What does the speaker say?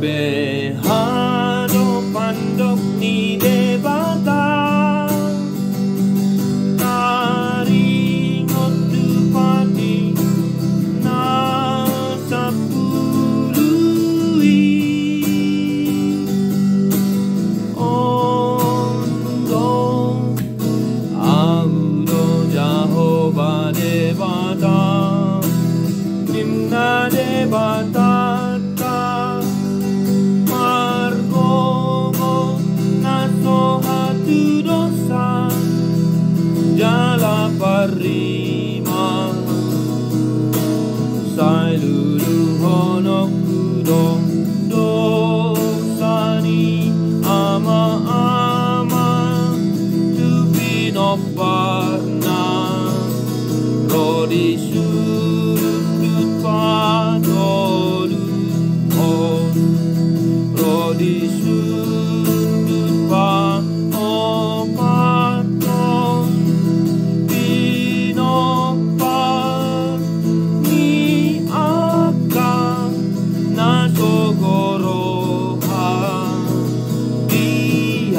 Behado pandok ni debata Jala parima Sai lulu honok kudo Dosani ama ama. Tupi no parna. Rodi surut padolu on Rodi surut